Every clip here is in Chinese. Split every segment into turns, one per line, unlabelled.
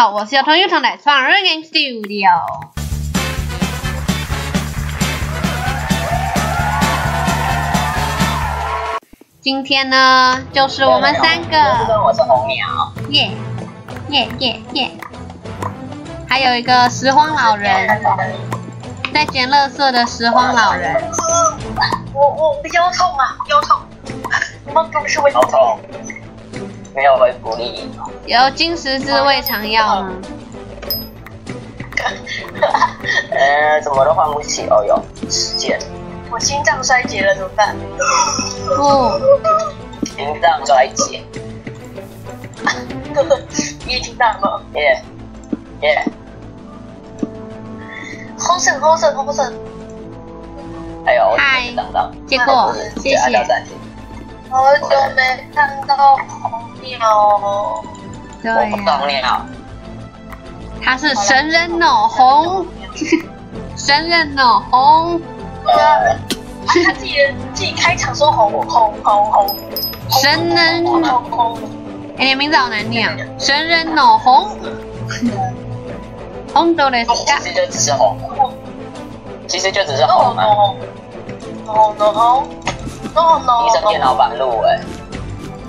好，我是由同一团的创日 Game Studio。今天呢，就是我们三个，
我是红鸟，
耶耶耶耶，还有一个拾荒老人，在捡垃圾的拾荒老人。
我我我腰痛啊，腰痛，我不是胃痛，
没有回福利。
有金十字胃肠药吗？
呃，怎么都换不起哦哟，时间。
我心脏衰竭了怎么办？
不，
心脏衰竭。
你也听到吗？
耶耶。
好胜好胜好胜。
还有，
嗨，
结
果谢谢。
好久没看到红鸟。
对。他是神人哦，红。神人哦，红。
他自己自己开场说红红红红。
神人。红红。哎，你名字好难念。神人哦，红。红豆的。
其实就只是红。其实就只是红嘛。
哦 no no no。
医生电脑版路哎。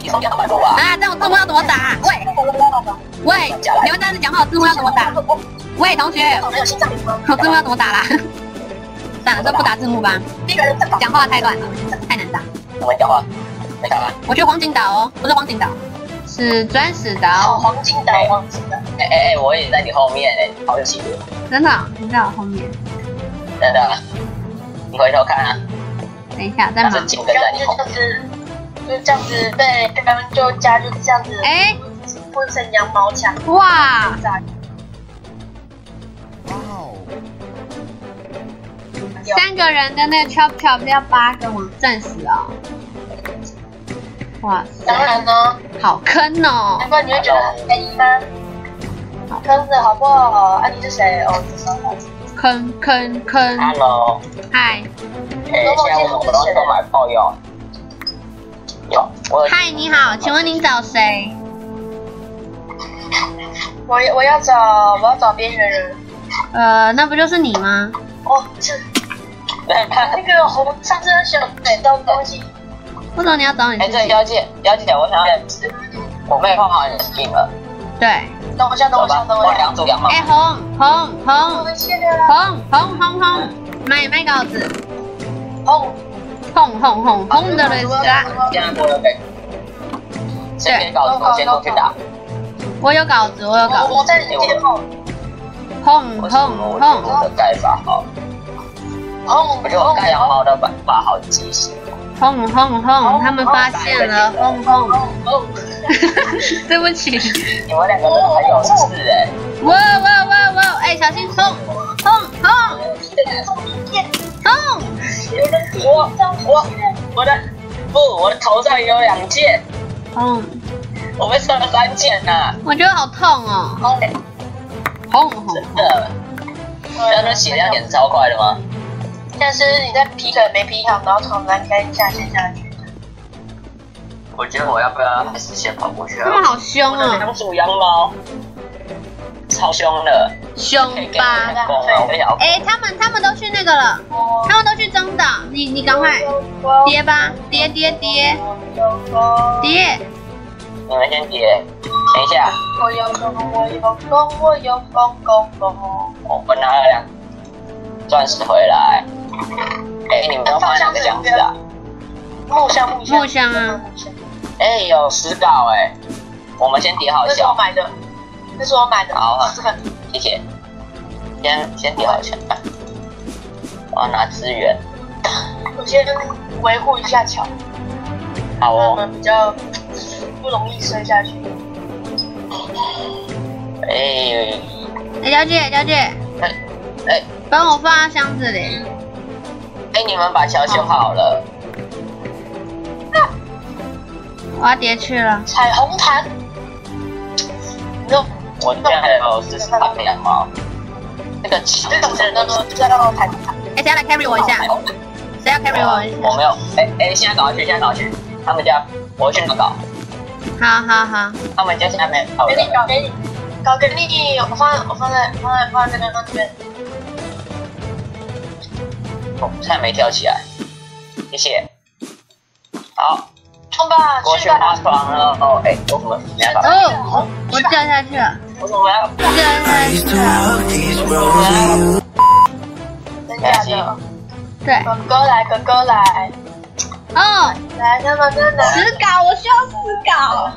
医生电脑版路啊。
啊，这种字幕要怎么打？喂喂，你们在这讲话，字幕要怎么打？喂，同学，我字幕要怎么打啦？算了，这不打字幕吧。讲话太乱了，太难打。
我们讲话，没打吗？
我去黄金岛哦，不是黄金岛，是钻石岛。
黄金岛，黄金岛。
哎哎哎，我也在你后面哎，好有气势。
真的，你在我后面。
真的，你回头看啊。
等一下，在忙。
就这样子，就这样子，对，刚刚就加就是这样子。
哎，
混成羊毛墙。
哇！三个人的那个 chop chop 要八个吗钻石哦。哇塞！
当然呢，
好坑哦。
难怪你会觉得很便宜吗？好坑的好不好？啊，你是谁？哦，你是谁？
坑坑坑
！Hello，
嗨。
哎，现在我们都在买炮药。有，我。
嗨，你好，请问您找谁？
我我要找我要找边缘人。
呃，那不就是你吗？
哦，是。那个红上次那小买到东西。
为什么你要找你？
哎，这妖姐，妖姐，我想要认识。我妹换好你的镜了。
对。
等我一下，等我一下，等我一下。
两组两毛。
哎，红红红。红红红红，卖卖稿子。
红
红红红红的嘞是啊。
现在过了呗。谁给稿子？我先过去打。
我有稿子，我有稿子。
我在你前后。
轰轰轰！
我的盖法好。轰！我觉得我盖羊毛的法法好畸形。
轰轰轰！他们发现了，轰轰轰！对不起。
你们两个人很有事哎。
哇哇哇哇！哎，小心冲！冲冲！冲！
我我我的不，我的头上有两箭。
嗯。
我被射了三箭呐。
我觉得好痛哦。轰轰！
真的，刚刚血量点超快的吗？
但是你在劈可没劈好，然后从栏杆下陷下去。
我觉得我要不要还是先跑过去啊？
他们好凶啊！
两组羊毛，超凶的。
凶吧？哎，他们他们都去那个了，他们都去中岛。你你赶快叠吧，叠叠叠叠。
你们先叠。等一下，
我有功，我有公，我有功功功。
我拿了两钻石回来。哎，你们要放哪个箱子啊？
木箱，木箱，
木箱啊！
哎，有石稿哎。我们先叠好
箱。这是我买的，这是我买的。
好，谢谢。先先叠好箱。我要拿资源。
我先维护一下桥。
好哦。
我们比较不容易摔下去。
哎，
哎，小姐，小姐，
哎，哎，
帮我放在箱子里。
哎，你们把桥修好了。
我要叠去了。
彩虹毯。
我这边还有四十八个羊毛。那个桥，
那个那个在那个彩虹毯。
哎，谁要来 carry 我一下？谁要 carry 我一下？
我没有。哎哎，现在赶快去，现在赶快去。他们家，我去那搞。
好好好。
他们家现在没有。
给你搞，给你。搞给你，我放我放在放在放在这边放这边。
哦，差点没跳起来，谢谢。好，
冲吧，
过去划床了。哦，哎，我怎么没办法？
哦，我掉下去了，
我怎么要？
掉下去了。
真假的？
对，
哥哥来，哥哥来，
哦，
来，他们真的。
死稿，我需要死稿。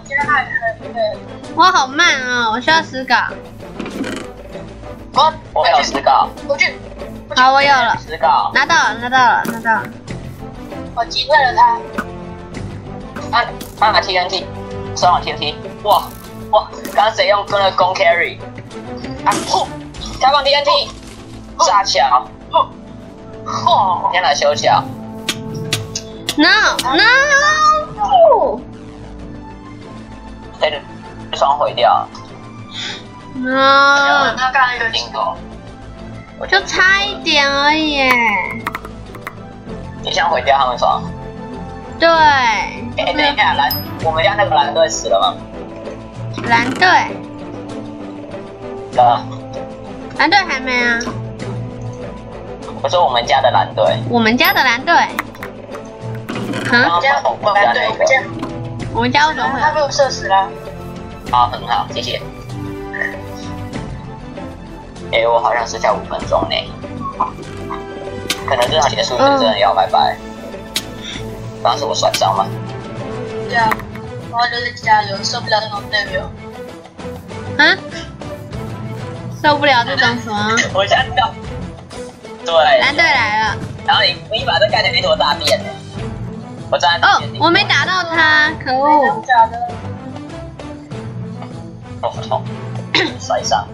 我好慢啊，我需要死稿。
我
我有十稿，
我去，
好，我有了，
十稿。
拿到了，拿到了，拿到了。
我击退了他。
按按把 TNT，双网 TNT，哇哇！刚刚谁用跟了攻 carry？啊噗！开放 TNT，炸桥，
嚯！
先来修桥。
No No
对的，双毁掉
，No，
他干了一个
顶头。我
就差一点而已耶。
你想毁掉他们双？
对，
哎，等一下，蓝，我们家那个蓝队死了吗？
蓝队，
啊，
蓝队还没啊。
我说我们家的蓝队，
我们家的蓝队，嗯，
刚刚
这样
我们家那个
这，样，
我们家为什么会有？
他被我射死了。
好，很好，谢谢。哎，我好像剩下五分钟呢，可能这场结束就真的要拜拜。刚刚是我摔伤吗？
对啊，然后就在加油，受不了那种队友。
啊，受不了这种什么？
我吓到。对，
蓝队来了。
然后你你把这盖成一坨大便呢？我站在
哦，我没打到他，可恶
的！假的？
哦，痛，摔伤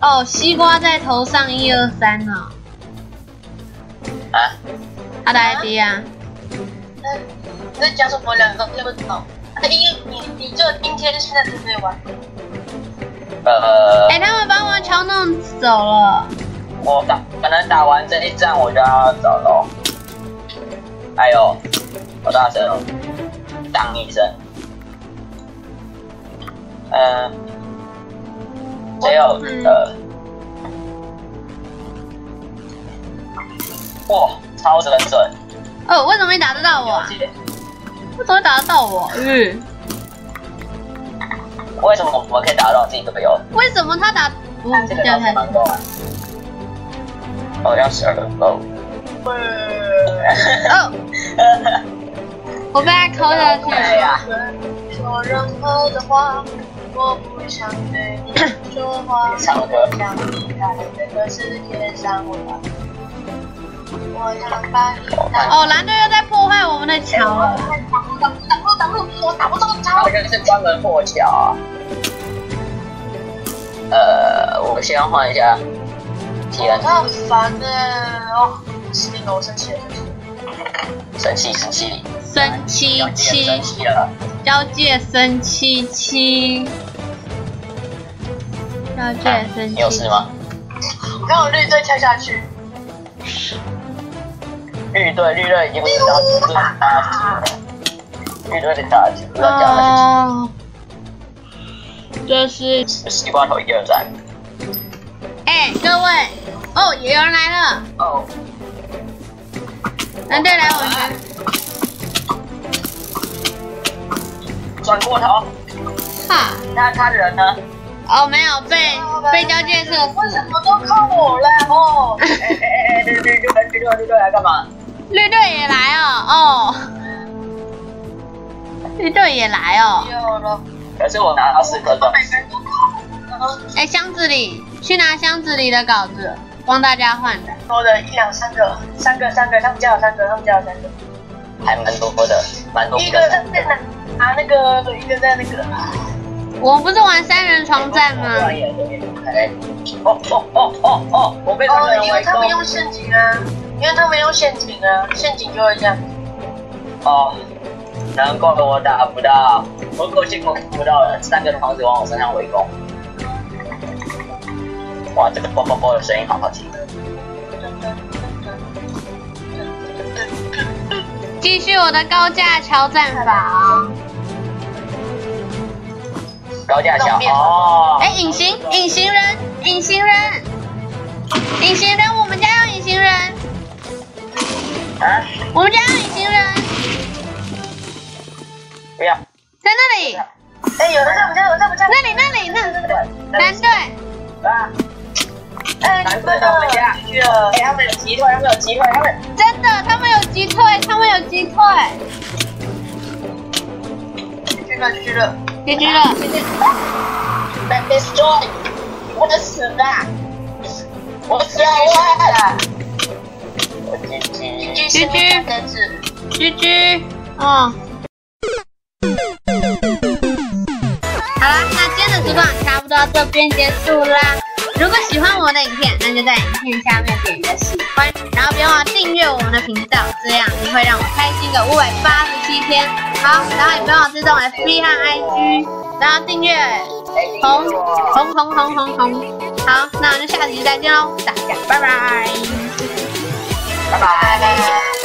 哦，西瓜在头上一二三呢，
啊！
他的 ID 啊，
那你在讲什么？两个都听不懂。那因为你你这今天现在才可以玩。
呃，
哎，他们把我桥弄走了。
我打可能打完这一战我就要走喽。哎呦，好大声哦！当一声。嗯、只有呃，哇，超神准！
哦，为什么没打得到我？
了解
为什么会打得到我？嗯，
为什么我们可以打到自己的队友？
为什么他打？不，
这个。哦，要十二个哦。
哦，我被他抠下去
哎
了。
呀，
说任何的话，我不想对你说话。
唱歌
想离开这个世界上，我要，我想把你
哦，蓝队又在破坏我们的桥了。
挡路挡路挡路我打不中
好
桥。
像是专门破桥啊。呃，我先换一下
哦
TNT，
他很烦呢，哦，死定了，我生气了，生气了。
生气生气，
生
气了。
交界生气七，交界生七七。
你有事吗？
我看我绿队跳下去，
绿队绿队已经不知道绿队的打击，不知道讲的
哦，这是
是西瓜头一二战。
哎，各位，哦，有人来了，
哦，
蓝队来我们家。
转过头，
哈，
那他人呢？
哦，没有被被交界射
为什
死。
么都靠我了？哦，
哎哎哎哎，绿绿绿队绿队绿队来干嘛？
绿队也来哦，哦，绿队也来哦。
有了，
可是我拿到四颗种
每个人都靠我，然后
哎，箱子里去拿箱子里的稿子，帮大家换的。
多的一两三个，三个三个，他们家有三个，他们家有三个，
还蛮多的，蛮多
一个在在拿拿那个，一个在那个，
我们不是玩三人床战吗？
哎，哦哦哦哦哦，我被他
哦，
们围
因为他们用。陷阱啊，因为他们用陷阱啊，陷阱就会这样。
哦，难怪我打不到，我过去我看不到了，三个房子往我身上围攻。哇，这个啵啵啵的声音好好听。
继续我的高架桥战法哦。
高架桥哦。
哎，隐形隐形人，隐形人，隐形人，我们家有隐形人。
啊？
我们家有隐形人。
不要。
在那里。
哎，有人在我们家，在我们家。
那里，那里，那蓝队。
啊。
哎，
蓝队在我们家。去了。哎，他们有击退，他们有击退，他们。
真的，他们有击退，他们有击退。
去了，去了，
结局了。
被 destroy，我的死吧！我死了！
居居，居居，
居居，嗯。差不多这边结束啦。如果喜欢我们的影片，那就在影片下面点个喜欢，然后别忘了订阅我们的频道，这样你会让我开心个五百八十七天。好，然后也别忘了自动 FB 和 IG，然后订阅红红红红红红。好，那我们就下集再见喽，大家拜拜，
拜拜。